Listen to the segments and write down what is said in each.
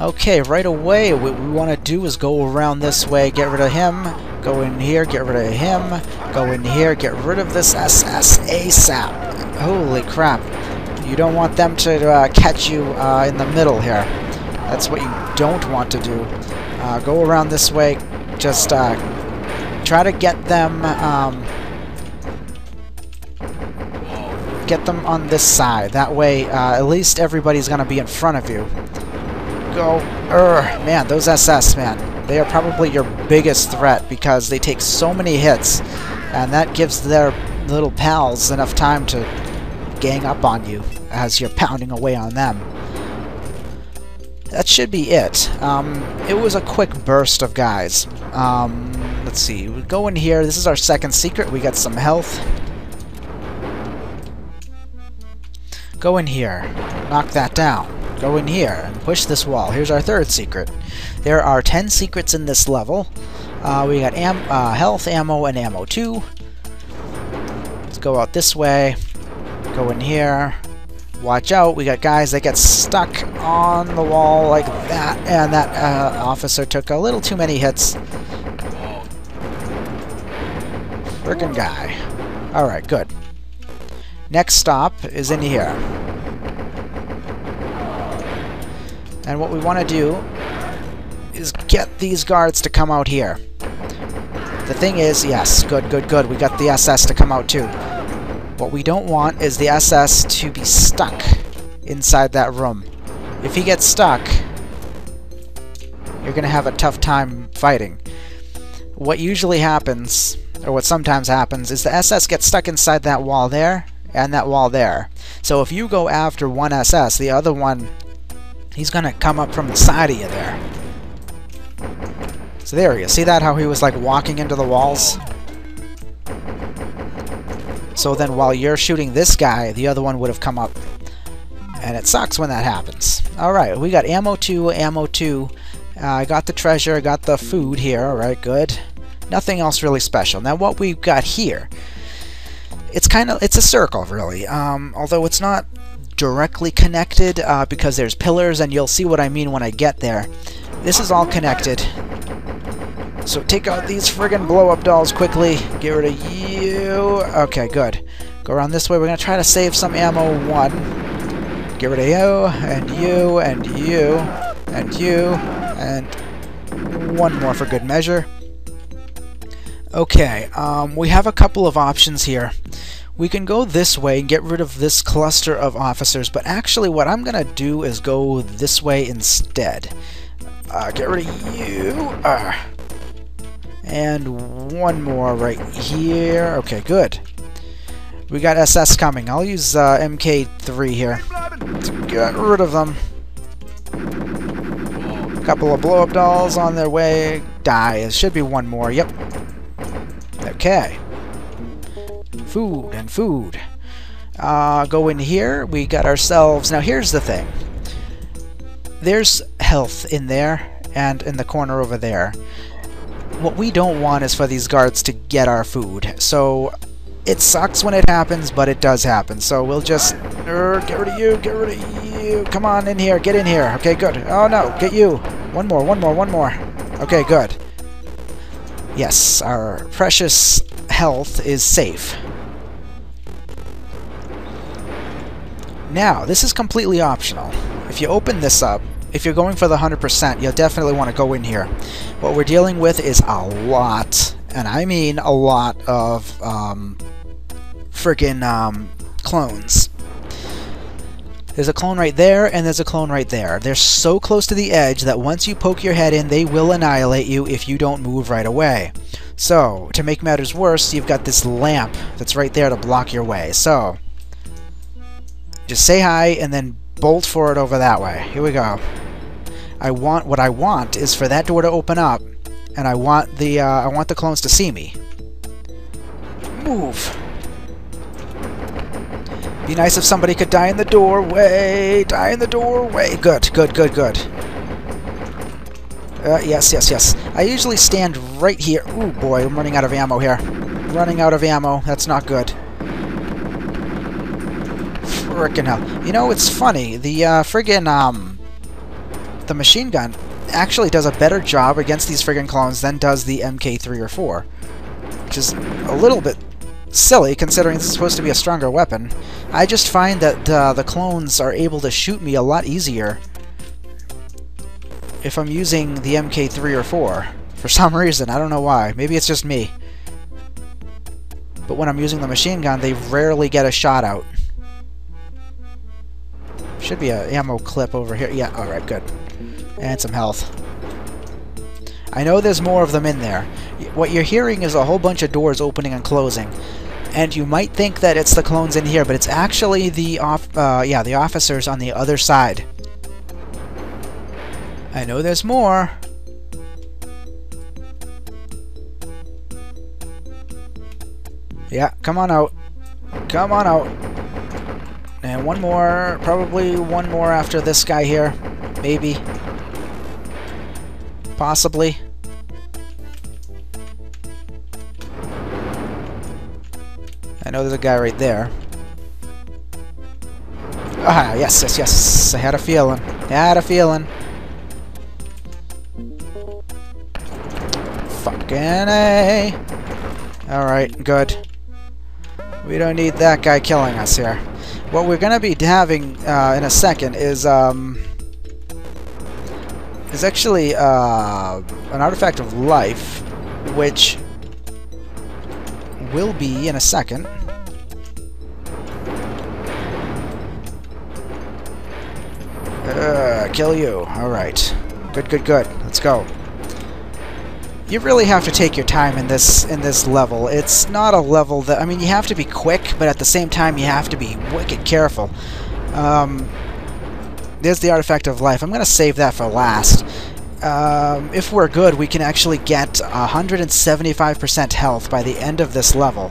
Okay, right away, what we want to do is go around this way, get rid of him, go in here, get rid of him, go in here, get rid of this SS ASAP. Holy crap. You don't want them to uh, catch you uh, in the middle here. That's what you don't want to do. Uh, go around this way, just uh, try to get them... Um, get them on this side. That way, uh, at least everybody's going to be in front of you go. Urgh, man, those SS, man. They are probably your biggest threat because they take so many hits, and that gives their little pals enough time to gang up on you as you're pounding away on them. That should be it. Um, it was a quick burst of guys. Um, let's see, we go in here. This is our second secret. We got some health. Go in here. Knock that down. Go in here and push this wall. Here's our third secret. There are 10 secrets in this level. Uh, we got am uh, health, ammo, and ammo 2. Let's go out this way. Go in here. Watch out, we got guys that get stuck on the wall like that, and that uh, officer took a little too many hits. Frickin' guy. Alright, good. Next stop is in here. And what we want to do is get these guards to come out here. The thing is, yes, good, good, good, we got the SS to come out too. What we don't want is the SS to be stuck inside that room. If he gets stuck, you're going to have a tough time fighting. What usually happens, or what sometimes happens, is the SS gets stuck inside that wall there, and that wall there. So if you go after one SS, the other one He's gonna come up from the side of you there. So there you see that how he was like walking into the walls? So then while you're shooting this guy, the other one would have come up. And it sucks when that happens. Alright, we got ammo 2, ammo 2. Uh, I got the treasure, I got the food here, alright, good. Nothing else really special. Now what we've got here, it's kind of, it's a circle really. Um, although it's not directly connected uh, because there's pillars and you'll see what I mean when I get there. This is all connected. So take out these friggin' blow-up dolls quickly. Get rid of you. Okay, good. Go around this way. We're to try to save some ammo. One. Get rid of you, and you, and you, and you, and one more for good measure. Okay, um, we have a couple of options here we can go this way and get rid of this cluster of officers, but actually what I'm going to do is go this way instead. Uh, get rid of you. Uh, and one more right here. Okay, good. We got SS coming. I'll use uh, MK3 here get rid of them. A couple of blow-up dolls on their way. Die. It should be one more. Yep. Okay. Food and food. Uh, go in here. We got ourselves... Now, here's the thing. There's health in there and in the corner over there. What we don't want is for these guards to get our food. So, it sucks when it happens, but it does happen. So we'll just... Uh, get rid of you, get rid of you. Come on in here, get in here. Okay, good. Oh, no, get you. One more, one more, one more. Okay, good. Yes, our precious health is safe. Now, this is completely optional. If you open this up, if you're going for the 100%, you'll definitely want to go in here. What we're dealing with is a lot, and I mean a lot of um, friggin' um, clones. There's a clone right there, and there's a clone right there. They're so close to the edge that once you poke your head in, they will annihilate you if you don't move right away. So, to make matters worse, you've got this lamp that's right there to block your way. So, just say hi and then bolt for it over that way. Here we go. I want what I want is for that door to open up, and I want the uh, I want the clones to see me. Move. Be nice if somebody could die in the doorway. Die in the doorway. Good, good, good, good. Uh, yes, yes, yes. I usually stand right here. Ooh, boy, I'm running out of ammo here. Running out of ammo. That's not good frickin' hell. You know, it's funny. The uh, friggin' um, the machine gun actually does a better job against these friggin' clones than does the MK3 or 4. Which is a little bit silly, considering this is supposed to be a stronger weapon. I just find that uh, the clones are able to shoot me a lot easier if I'm using the MK3 or 4. For some reason, I don't know why. Maybe it's just me. But when I'm using the machine gun, they rarely get a shot out. Should be an ammo clip over here. Yeah, alright, good. And some health. I know there's more of them in there. What you're hearing is a whole bunch of doors opening and closing. And you might think that it's the clones in here, but it's actually the off, uh, yeah, the officers on the other side. I know there's more. Yeah, come on out. Come on out. And one more, probably one more after this guy here. Maybe. Possibly. I know there's a guy right there. Ah, yes, yes, yes. I had a feeling. I had a feeling. Fucking A. Alright, good. We don't need that guy killing us here. What we're going to be having uh, in a second is um, is actually uh, an artifact of life, which will be in a second. Kill you. Alright. Good, good, good. Let's go. You really have to take your time in this in this level. It's not a level that... I mean, you have to be quick, but at the same time, you have to be wicked careful. Um, there's the Artifact of Life. I'm going to save that for last. Um, if we're good, we can actually get 175% health by the end of this level.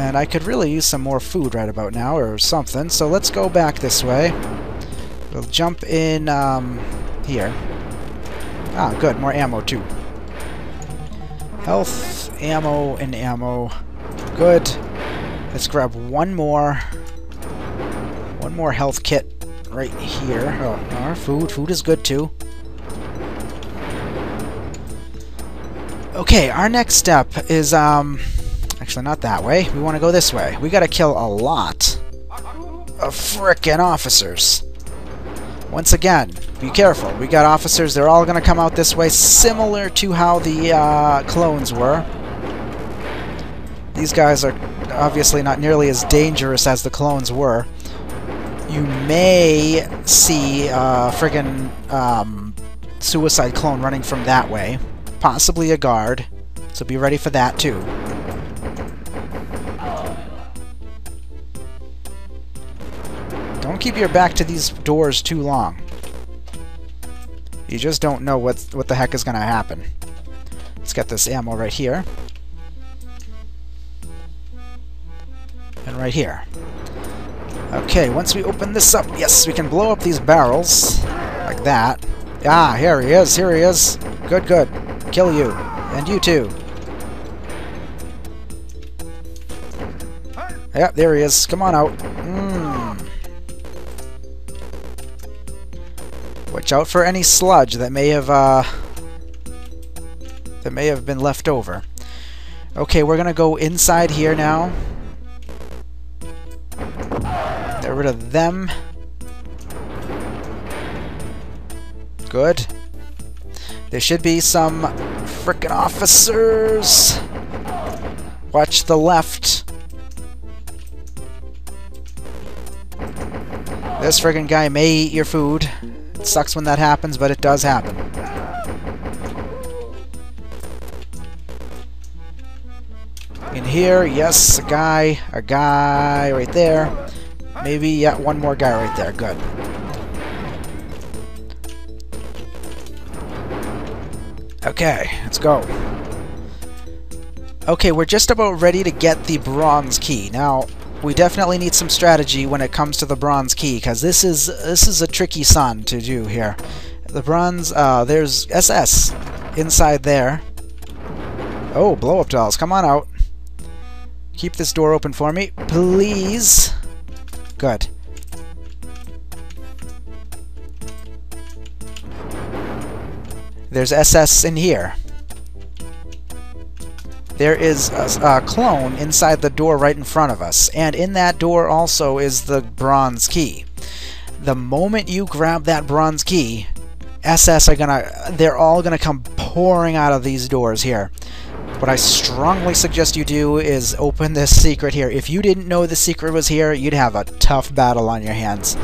And I could really use some more food right about now, or something. So let's go back this way. We'll jump in um, here. Ah, good. More ammo, too. Health, ammo, and ammo. Good. Let's grab one more. One more health kit right here. Oh, our food. Food is good, too. Okay, our next step is, um... Actually, not that way. We want to go this way. We gotta kill a lot of frickin' officers. Once again, be careful. We got officers. They're all gonna come out this way, similar to how the uh, clones were. These guys are obviously not nearly as dangerous as the clones were. You may see a uh, friggin' um, suicide clone running from that way. Possibly a guard. So be ready for that, too. Keep your back to these doors too long. You just don't know what, what the heck is going to happen. Let's get this ammo right here. And right here. Okay, once we open this up, yes, we can blow up these barrels. Like that. Ah, here he is, here he is. Good, good. Kill you. And you too. Yep, there he is. Come on out. Mmm. Watch out for any sludge that may have, uh... That may have been left over. Okay, we're gonna go inside here now. Get rid of them. Good. There should be some frickin' officers. Watch the left. This friggin' guy may eat your food. It sucks when that happens, but it does happen. In here, yes, a guy, a guy right there. Maybe, yeah, one more guy right there. Good. Okay, let's go. Okay, we're just about ready to get the bronze key. Now, we definitely need some strategy when it comes to the bronze key, because this is this is a tricky son to do here. The bronze, uh, there's SS inside there. Oh, blow-up dolls, come on out. Keep this door open for me, please. Good. There's SS in here. There is a, a, clone inside the door right in front of us, and in that door also is the bronze key. The moment you grab that bronze key, SS are gonna, they're all gonna come pouring out of these doors here. What I strongly suggest you do is open this secret here. If you didn't know the secret was here, you'd have a tough battle on your hands.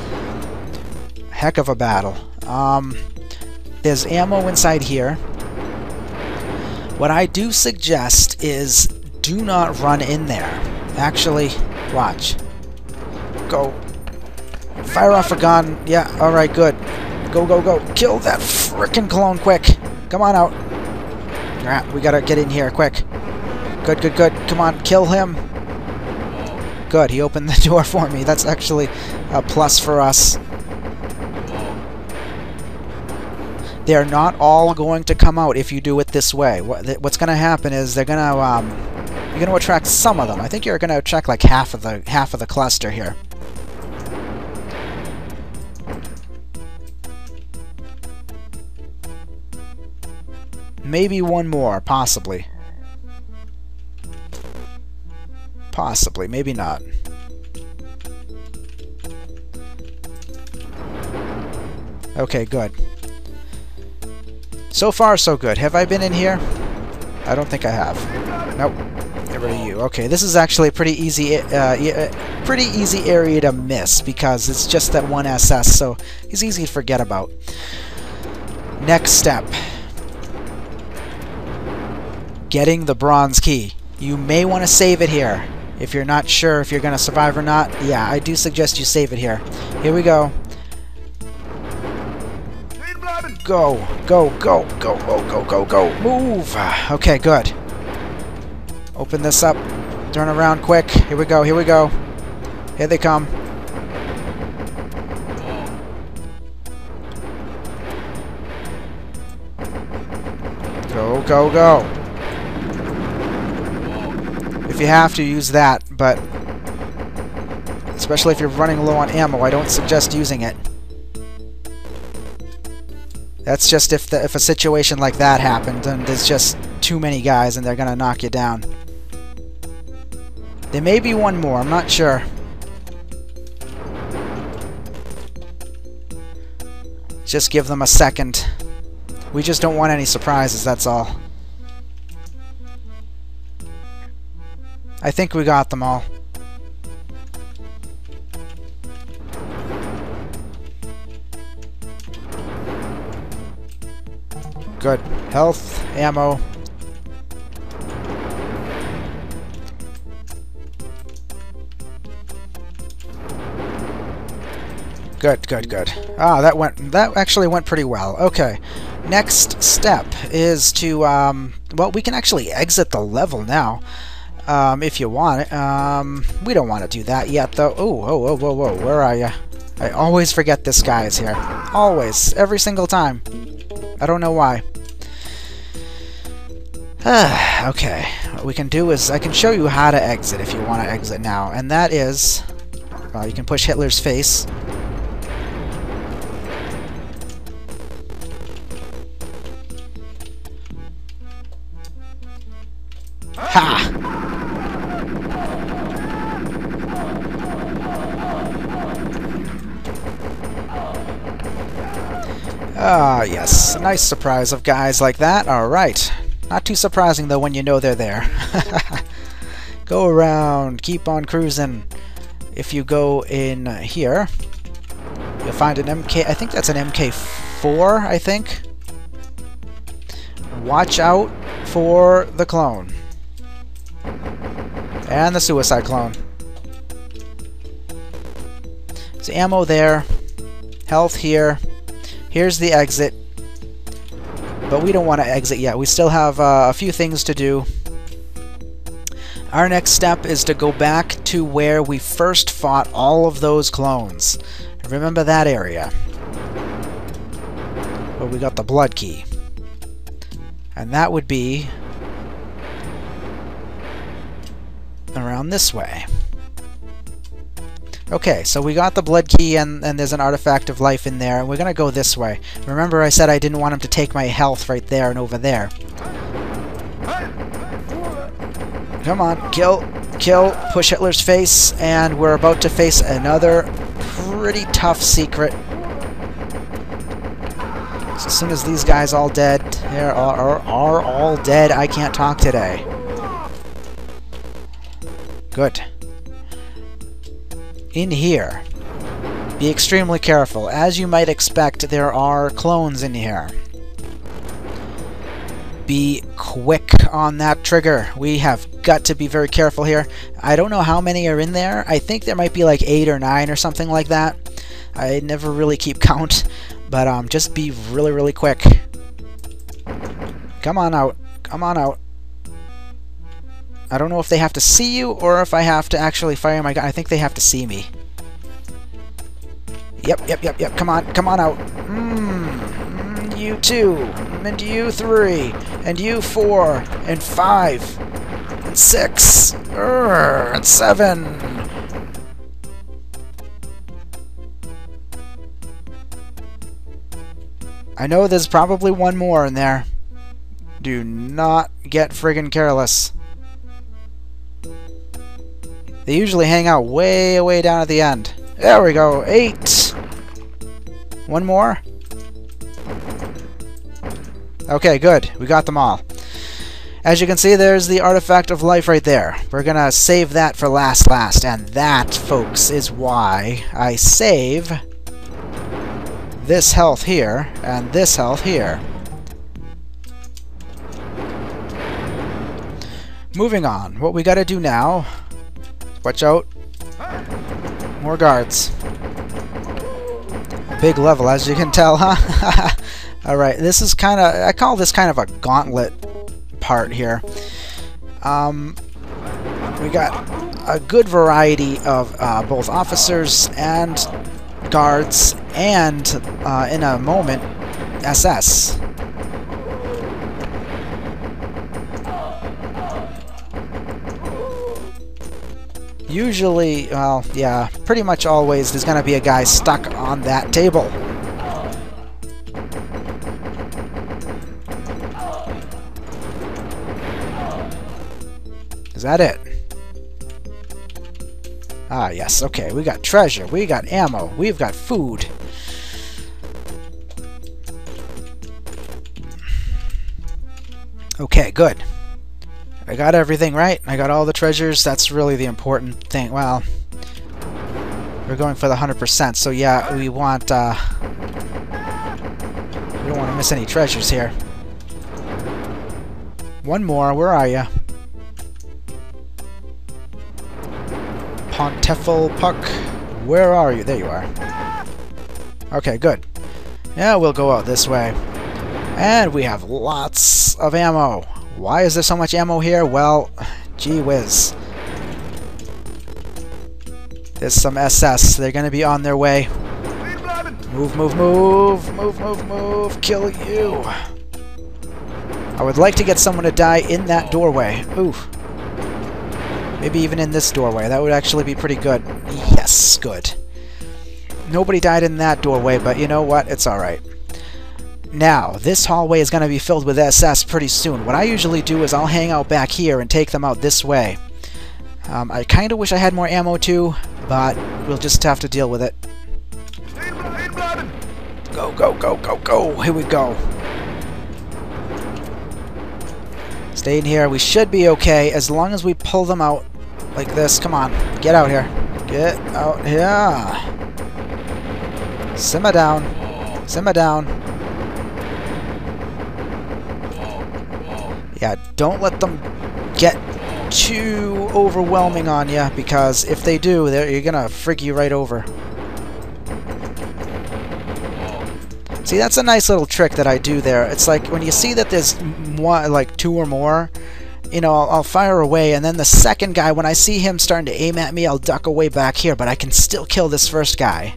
Heck of a battle. Um, there's ammo inside here. What I do suggest is do not run in there. Actually, watch. Go. Fire off a gun. Yeah, alright, good. Go, go, go. Kill that frickin' clone quick. Come on out. Alright, we gotta get in here quick. Good, good, good. Come on, kill him. Good, he opened the door for me. That's actually a plus for us. They're not all going to come out if you do it this way. What's going to happen is they're going to um, you're going to attract some of them. I think you're going to attract like half of the half of the cluster here. Maybe one more, possibly. Possibly, maybe not. Okay, good. So far, so good. Have I been in here? I don't think I have. Nope. Get rid of you. Okay, this is actually a pretty easy, uh, uh pretty easy area to miss because it's just that one SS, so it's easy to forget about. Next step. Getting the bronze key. You may want to save it here. If you're not sure if you're going to survive or not, yeah, I do suggest you save it here. Here we go. Go, go, go, go, go, go, go, go. Move. Okay, good. Open this up. Turn around quick. Here we go, here we go. Here they come. Go, go, go. If you have to, use that, but especially if you're running low on ammo, I don't suggest using it. That's just if the, if a situation like that happened and there's just too many guys and they're gonna knock you down. There may be one more, I'm not sure. Just give them a second. We just don't want any surprises, that's all. I think we got them all. Good. Health, ammo. Good, good, good. Ah, that went. That actually went pretty well. Okay. Next step is to, um, well, we can actually exit the level now, um, if you want it. Um, we don't want to do that yet, though. Oh, oh, whoa, whoa, whoa, where are you? I always forget this guy is here. Always. Every single time. I don't know why. okay, what we can do is I can show you how to exit if you want to exit now, and that is, well, you can push Hitler's face. Ha! Ah, yes. Nice surprise of guys like that. Alright. Not too surprising, though, when you know they're there. go around, keep on cruising. If you go in here, you'll find an MK... I think that's an MK4, I think. Watch out for the clone. And the suicide clone. There's ammo there. Health here. Here's the exit. But we don't want to exit yet. We still have uh, a few things to do. Our next step is to go back to where we first fought all of those clones. Remember that area. Where we got the blood key. And that would be around this way. Okay, so we got the blood key and, and there's an artifact of life in there. And we're gonna go this way. Remember I said I didn't want him to take my health right there and over there. Come on, kill, kill, push Hitler's face, and we're about to face another pretty tough secret. So as soon as these guys all dead, are, are, are all dead, I can't talk today. Good. In here, be extremely careful. As you might expect, there are clones in here. Be quick on that trigger. We have got to be very careful here. I don't know how many are in there. I think there might be like eight or nine or something like that. I never really keep count, but um, just be really, really quick. Come on out. Come on out. I don't know if they have to see you or if I have to actually fire my gun. I think they have to see me. Yep, yep, yep, yep. Come on, come on out. Mmm. You two. And you three. And you four. And five. And six. Urgh, and seven. I know there's probably one more in there. Do not get friggin' careless. They usually hang out way, way down at the end. There we go. Eight. One more. Okay, good. We got them all. As you can see, there's the artifact of life right there. We're gonna save that for last last, and that, folks, is why I save this health here and this health here. Moving on, what we gotta do now Watch out. More guards. Big level, as you can tell, huh? Alright, this is kind of... I call this kind of a gauntlet part here. Um, we got a good variety of uh, both officers and guards, and, uh, in a moment, SS. Usually, well, yeah, pretty much always there's going to be a guy stuck on that table. Is that it? Ah, yes, okay, we got treasure, we got ammo, we've got food. Okay, good. I got everything right. I got all the treasures. That's really the important thing. Well, we're going for the 100%, so yeah, we want, uh... We don't want to miss any treasures here. One more. Where are you? Pontefel Puck. Where are you? There you are. Okay, good. Yeah, we'll go out this way. And we have lots of ammo. Why is there so much ammo here? Well, gee whiz. There's some SS. They're to be on their way. Move, move, move! Move, move, move! Kill you! I would like to get someone to die in that doorway. Ooh. Maybe even in this doorway. That would actually be pretty good. Yes, good. Nobody died in that doorway, but you know what? It's alright. Now, this hallway is going to be filled with SS pretty soon. What I usually do is I'll hang out back here and take them out this way. Um, I kind of wish I had more ammo too, but we'll just have to deal with it. Go, go, go, go, go! Here we go. Stay in here. We should be okay as long as we pull them out like this. Come on. Get out here. Get out here. Simmer down. Simmer down. Yeah, don't let them get too overwhelming on you, because if they do, you're gonna frig you right over. See, that's a nice little trick that I do there. It's like when you see that there's one, like two or more, you know, I'll, I'll, fire away, and then the second guy, when I see him starting to aim at me, I'll duck away back here, but I can still kill this first guy.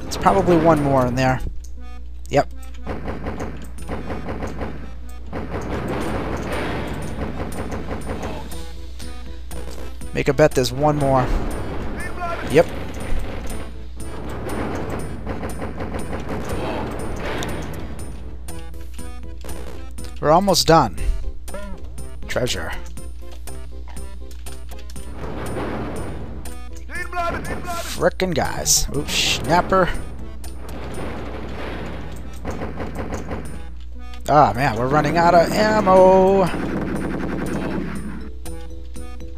It's probably one more in there. Yep, Make a bet there's one more. Yep. We're almost done. Treasure. Frickin' guys. Ooh, snapper. Ah, man, we're running out of ammo.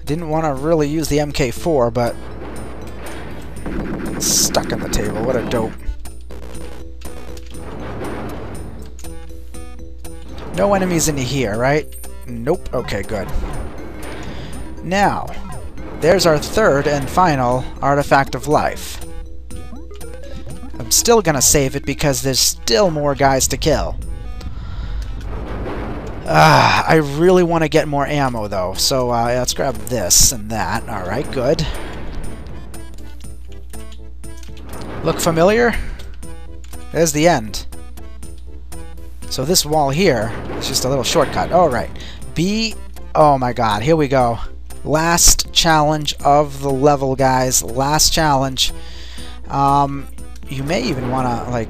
Didn't want to really use the MK4, but stuck in the table. What a dope. No enemies in here, right? Nope. Okay, good. Now, there's our third and final Artifact of Life. I'm still gonna save it because there's still more guys to kill. Ah, I really want to get more ammo, though, so uh, let's grab this and that. Alright, good. Look familiar? There's the end. So this wall here is just a little shortcut. Alright. B... Oh my god, here we go. Last challenge of the level, guys. Last challenge. Um, you may even want to, like,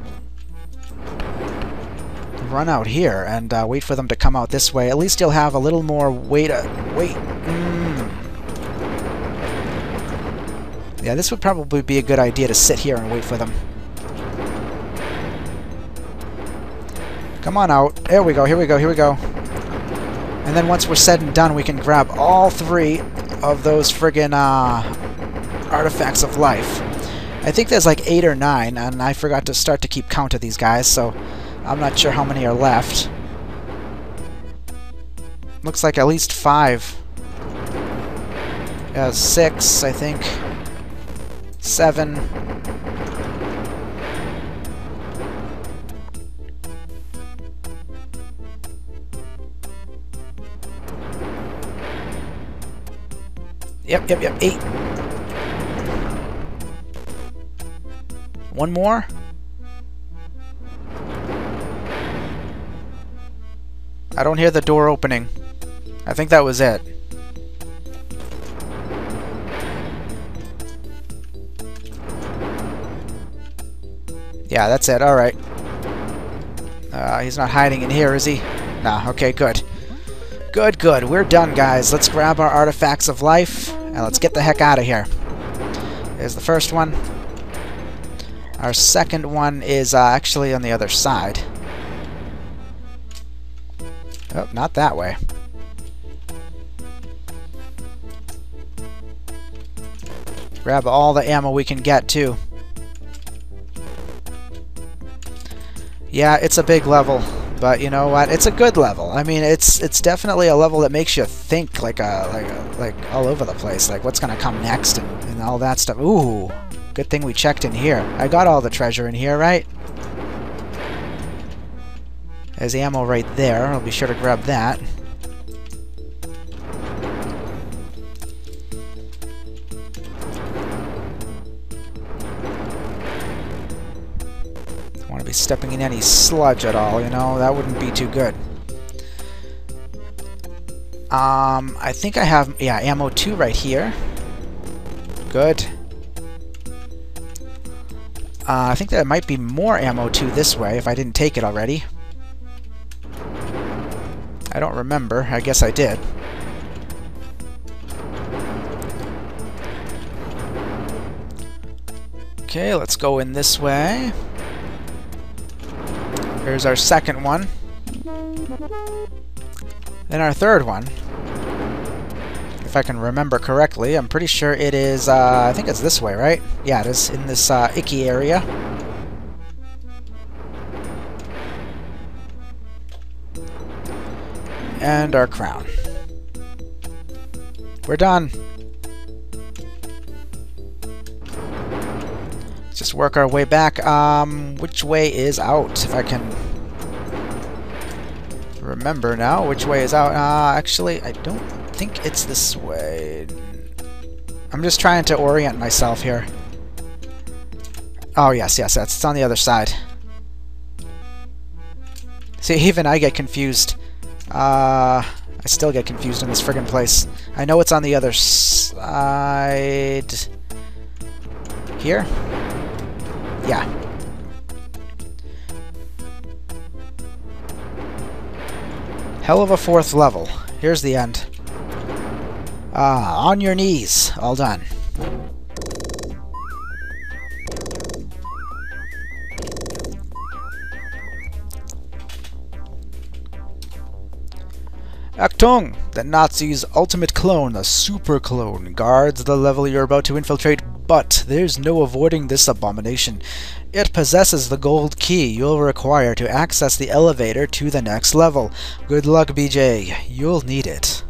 run out here and uh, wait for them to come out this way. At least you'll have a little more wait. Uh, wait. Mm. Yeah, this would probably be a good idea to sit here and wait for them. Come on out. There we go, here we go, here we go. And then once we're said and done, we can grab all three of those friggin' uh, artifacts of life. I think there's like eight or nine, and I forgot to start to keep count of these guys, so I'm not sure how many are left. Looks like at least five. Yeah, six, I think. Seven. Yep, yep, yep, eight. One more? I don't hear the door opening. I think that was it. Yeah, that's it. Alright. Uh, he's not hiding in here, is he? Nah, okay, good. Good, good. We're done, guys. Let's grab our artifacts of life, and let's get the heck out of here. There's the first one. Our second one is uh, actually on the other side. Oh, not that way. Grab all the ammo we can get, too. Yeah, it's a big level, but you know what? It's a good level. I mean, it's it's definitely a level that makes you think like a like a, like all over the place, like what's gonna come next and, and all that stuff. Ooh, good thing we checked in here. I got all the treasure in here, right? There's ammo right there. I'll be sure to grab that. Don't want to be stepping in any sludge at all, you know? That wouldn't be too good. Um, I think I have, yeah, ammo 2 right here. Good. Uh, I think there might be more ammo 2 this way if I didn't take it already. I don't remember. I guess I did. Okay, let's go in this way. Here's our second one. Then our third one. If I can remember correctly, I'm pretty sure it is, uh, I think it's this way, right? Yeah, it is in this uh, icky area. And our crown. We're done. Let's just work our way back. Um, which way is out? If I can remember now which way is out. Uh, actually, I don't think it's this way. I'm just trying to orient myself here. Oh, yes, yes, that's it's on the other side. See, even I get confused. Uh, I still get confused in this friggin' place. I know it's on the other side... Here? Yeah. Hell of a fourth level. Here's the end. Ah, on your knees. All done. Achtung! The Nazis' ultimate clone, the super clone, guards the level you're about to infiltrate, but there's no avoiding this abomination. It possesses the gold key you'll require to access the elevator to the next level. Good luck, BJ. You'll need it.